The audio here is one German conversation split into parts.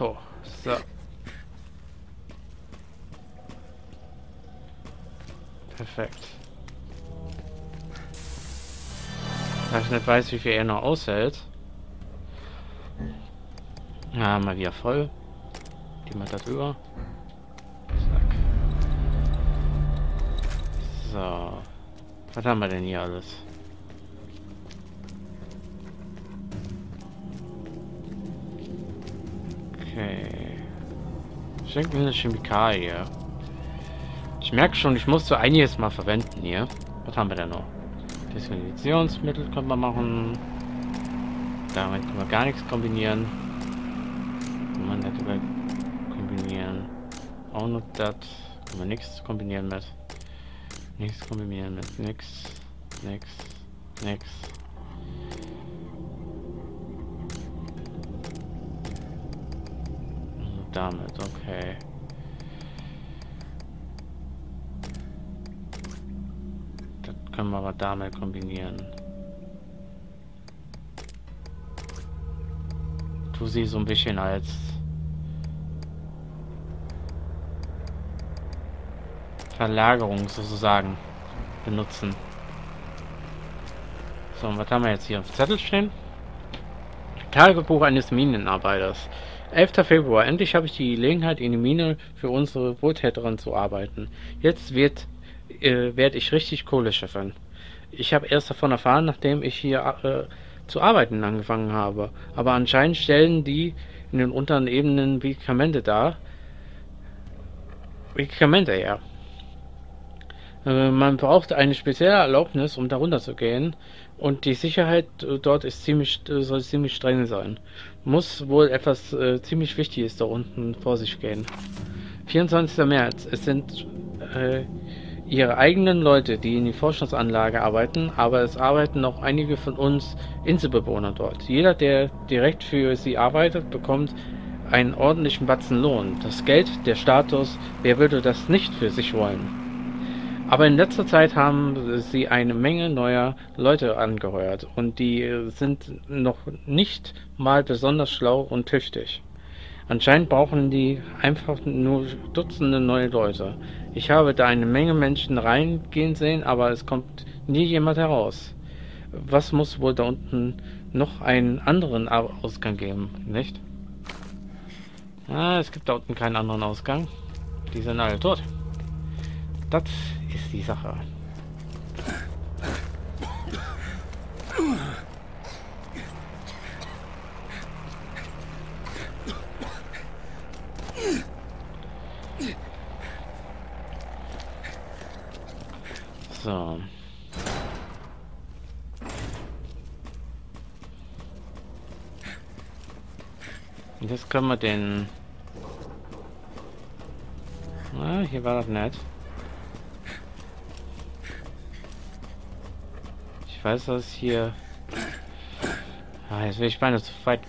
So, so. Perfekt. Da ich nicht weiß, wie viel er noch aushält. Ja, mal wieder voll. Gehen wir da drüber. Zack. So. Was haben wir denn hier alles? Schenken wir eine Chemikalie. Ich merke schon, ich muss so einiges mal verwenden hier. Was haben wir denn noch? Desinfektionsmittel können wir machen. Damit können wir gar nichts kombinieren. Kann man nicht über kombinieren. Auch noch das. Können wir nichts kombinieren mit. Nichts kombinieren mit nix. Nix. Nix. Damit, okay. Das können wir aber damit kombinieren. Tu sie so ein bisschen als Verlagerung sozusagen benutzen. So, und was haben wir jetzt hier auf Zettel stehen? Tagebuch eines Minenarbeiters. 11. Februar. Endlich habe ich die Gelegenheit, in die Mine für unsere Wohltäterin zu arbeiten. Jetzt wird äh, werde ich richtig Kohle scheffeln. Ich habe erst davon erfahren, nachdem ich hier äh, zu arbeiten angefangen habe. Aber anscheinend stellen die in den unteren Ebenen Medikamente dar. Medikamente, ja. Äh, man braucht eine spezielle Erlaubnis, um darunter zu gehen. Und die Sicherheit äh, dort ist ziemlich, äh, soll ziemlich streng sein. Muss wohl etwas äh, ziemlich Wichtiges da unten vor sich gehen. 24. März. Es sind äh, ihre eigenen Leute, die in die Forschungsanlage arbeiten, aber es arbeiten noch einige von uns Inselbewohner dort. Jeder, der direkt für sie arbeitet, bekommt einen ordentlichen Batzen Lohn. Das Geld, der Status, wer würde das nicht für sich wollen? Aber in letzter Zeit haben sie eine Menge neuer Leute angeheuert und die sind noch nicht mal besonders schlau und tüchtig. Anscheinend brauchen die einfach nur Dutzende neue Leute. Ich habe da eine Menge Menschen reingehen sehen, aber es kommt nie jemand heraus. Was muss wohl da unten noch einen anderen Ausgang geben, nicht? Ah, es gibt da unten keinen anderen Ausgang. Die sind alle tot. Das ist die Sache. So. Und jetzt können wir den... Ah, hier war das nett. Ich weiß, dass hier... Ah, jetzt will ich meine zu weit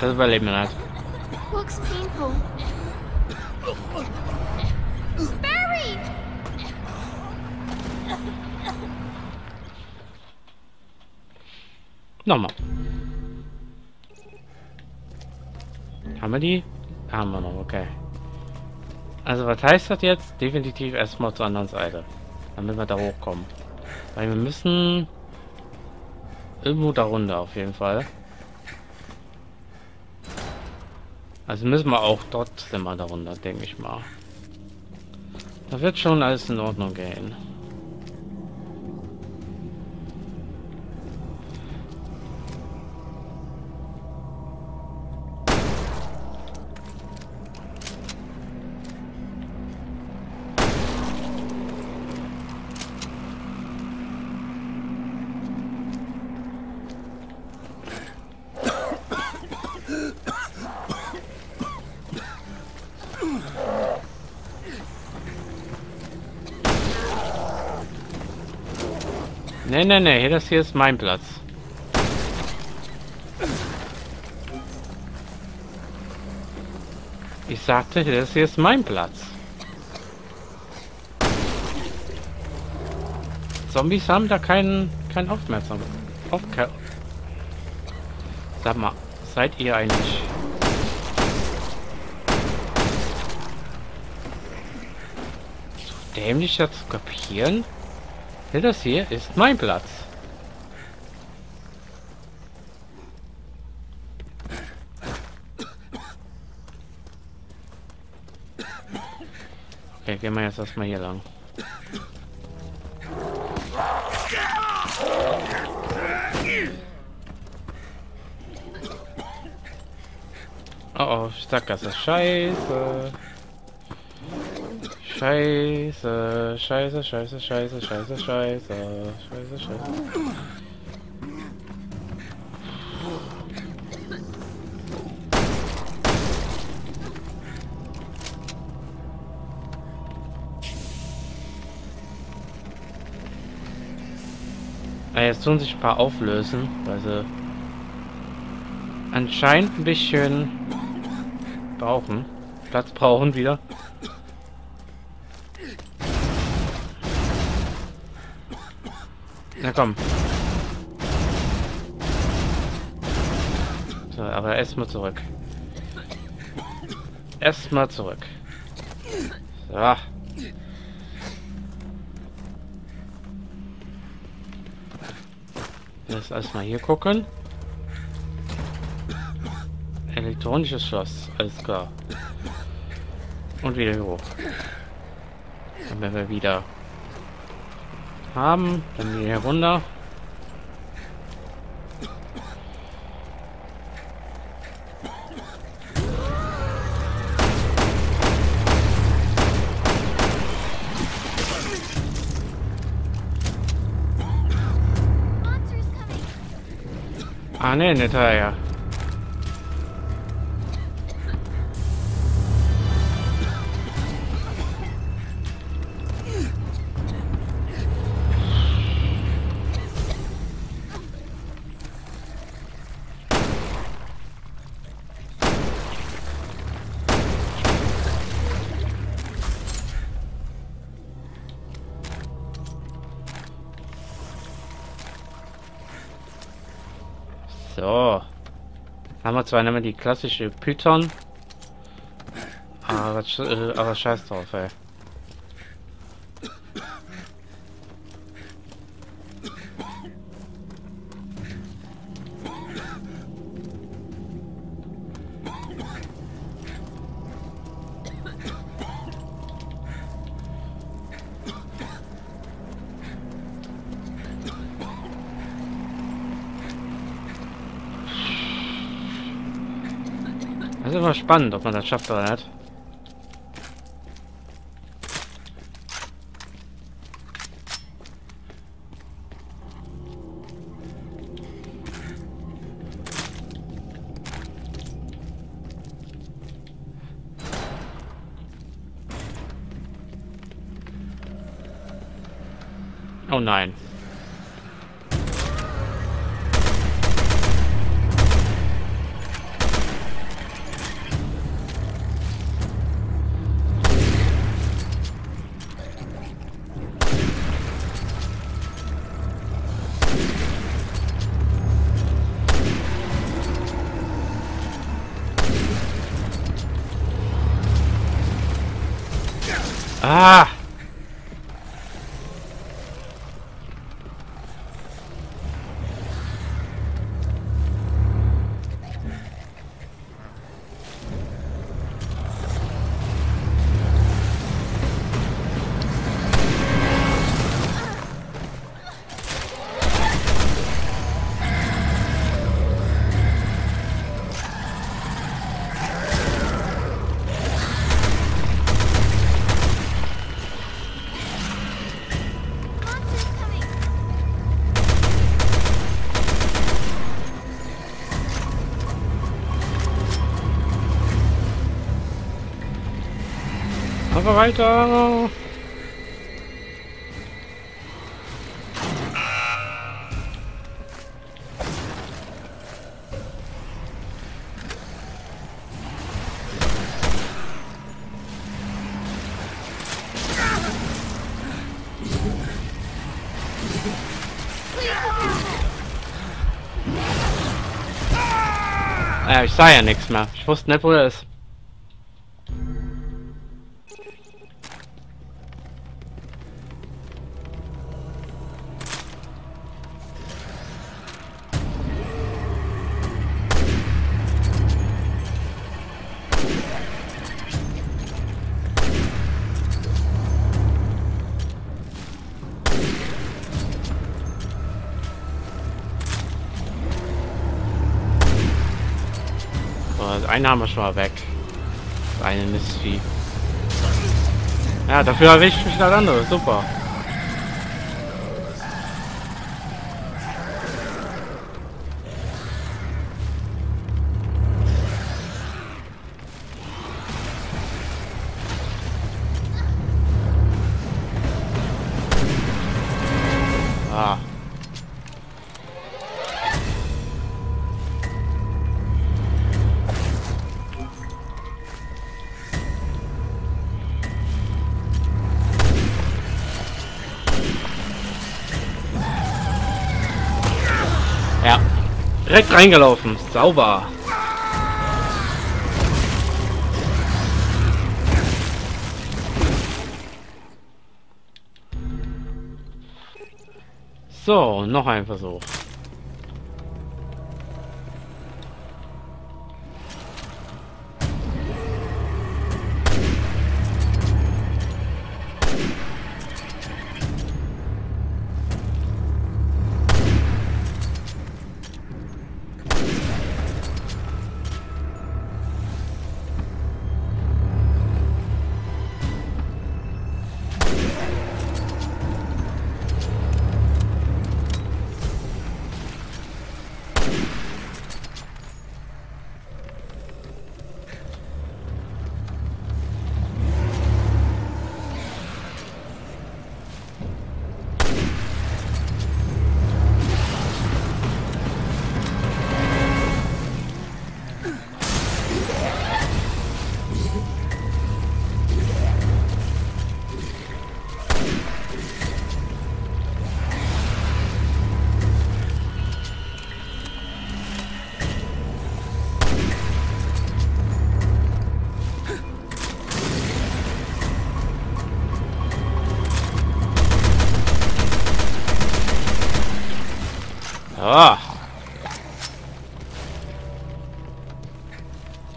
Das überleben wir nicht. Looks painful. Nochmal. Haben wir die? Haben wir noch, okay. Also was heißt das jetzt? Definitiv erstmal zur anderen Seite. Damit wir da hochkommen. Weil wir müssen irgendwo darunter auf jeden Fall. Also müssen wir auch trotzdem mal darunter, denke ich mal. Da wird schon alles in Ordnung gehen. Nee, nee, nee, das hier ist mein Platz. Ich sagte, das hier ist mein Platz. Zombies haben da keinen kein Aufmerksam. Auf, Sag mal, seid ihr eigentlich... So dämlich das zu kapieren? Das hier ist mein Platz. Okay, gehen wir jetzt erstmal hier lang. Oh oh, Sackgasse. Scheiße. Scheiße, scheiße, scheiße, scheiße, scheiße, scheiße, scheiße, scheiße. Ah, jetzt tun sich ein paar auflösen, weil sie anscheinend ein bisschen brauchen. Platz brauchen wieder. Na komm. So, aber erstmal zurück. Erstmal zurück. So. Jetzt erstmal hier gucken. Elektronisches Schloss, alles klar. Und wieder hoch. Und wenn wir wieder haben, dann wieder runter. Ah ne, nicht ja. So. Haben wir zwar mehr die klassische Python. Aber, äh, aber scheiß drauf, ey. Das ist immer spannend, ob man das schafft oder nicht. Oh nein. Ah! Aber weiter! ich sah ja nichts mehr. Ich wusste nicht, wo er ist. So, einen haben wir schon mal weg. Das eine Mistvieh. Ja, dafür erwischt mich das andere. Super. Direkt reingelaufen. Sauber. So, noch ein Versuch.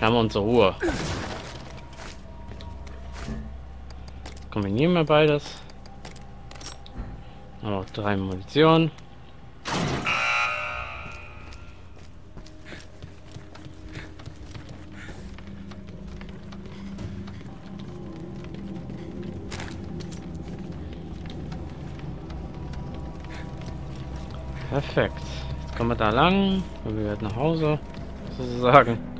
Haben wir unsere Ruhe. Kombinieren wir beides. Haben auch drei Munition. Perfekt. Jetzt kommen wir da lang. Wir werden nach Hause. Sozusagen.